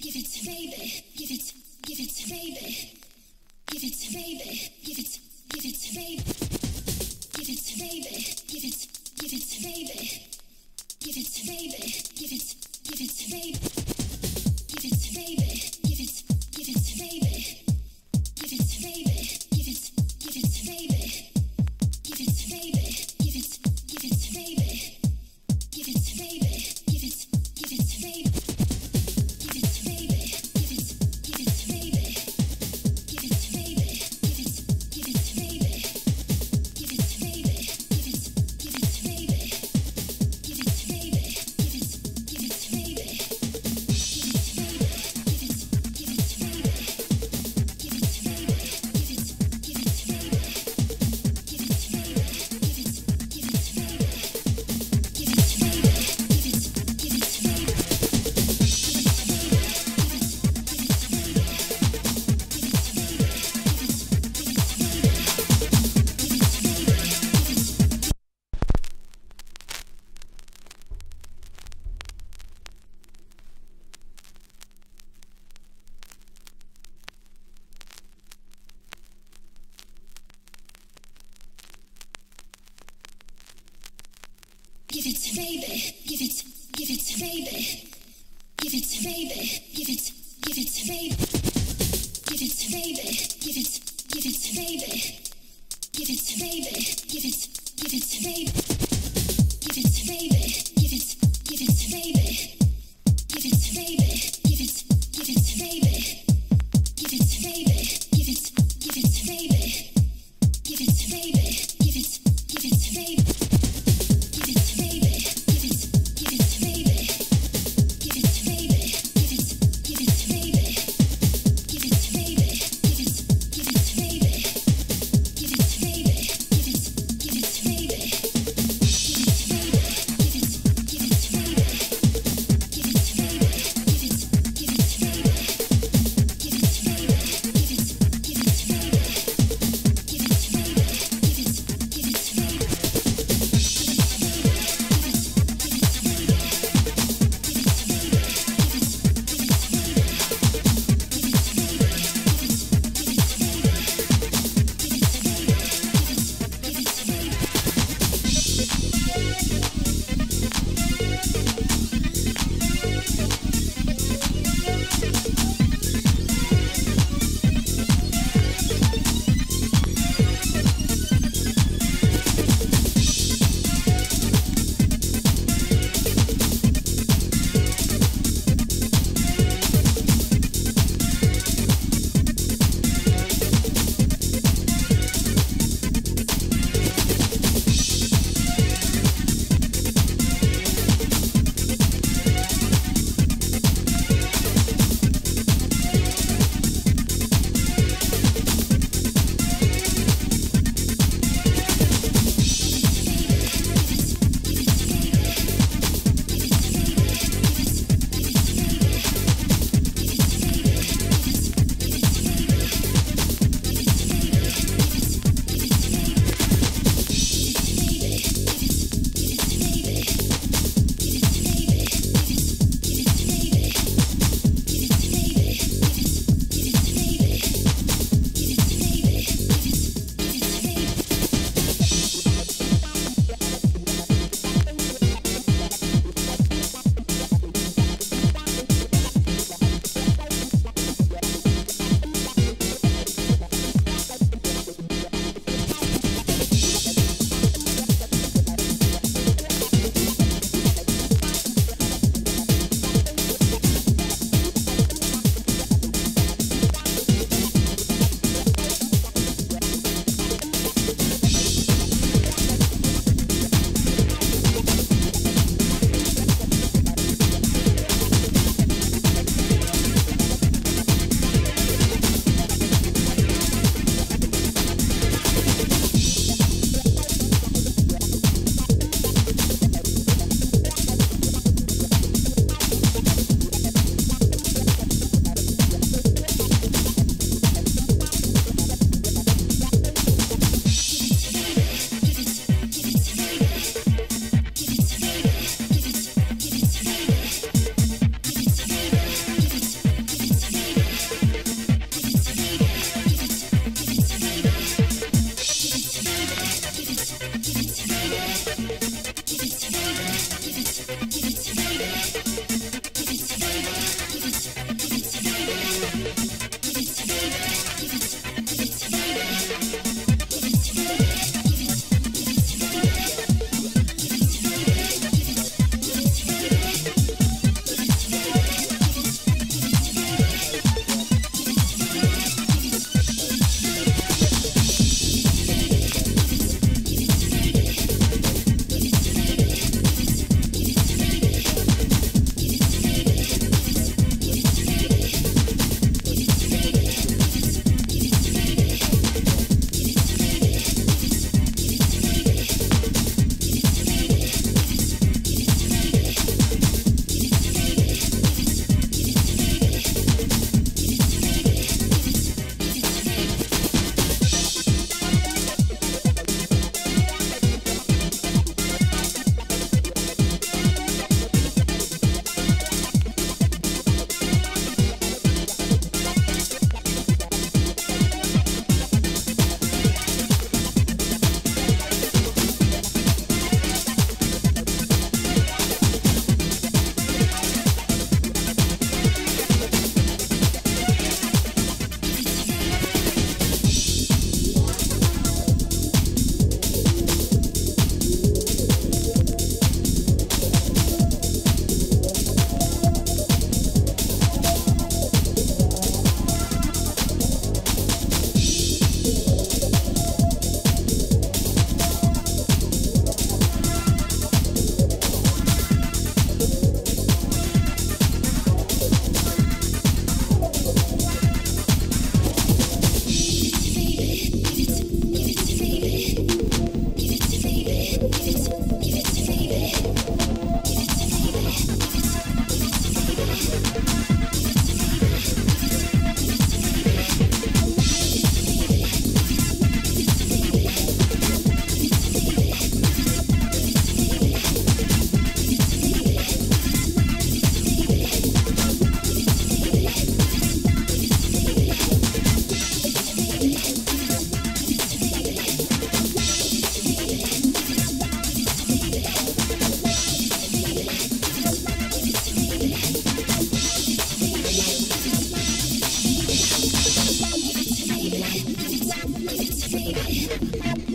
Give it, baby. Give it, give it, baby. Give it, baby. Give it, give it, baby. Give it, baby. Give it, give it, baby. Give it, baby. Give it, give it, baby. Give it, baby. it, baby, give it, give it, baby, give it, baby, give it, give it, baby, give it, baby, give it, give it, baby, give it, baby, give it, give it, baby, give it, baby, give it, give it, baby, give it, baby, give it, give it, baby, give it, baby, give it, give it, baby, give it, baby, give it, give it, baby. Jamie.